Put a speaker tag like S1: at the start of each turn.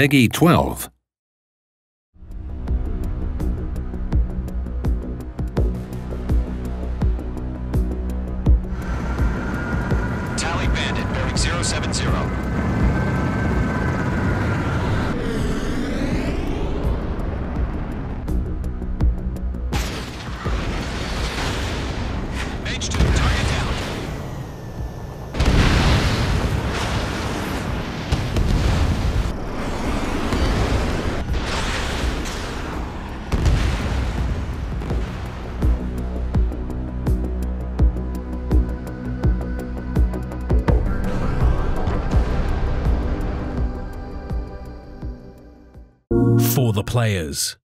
S1: Peggy 12.
S2: Tally Bandit, bearing 070.
S3: For the players.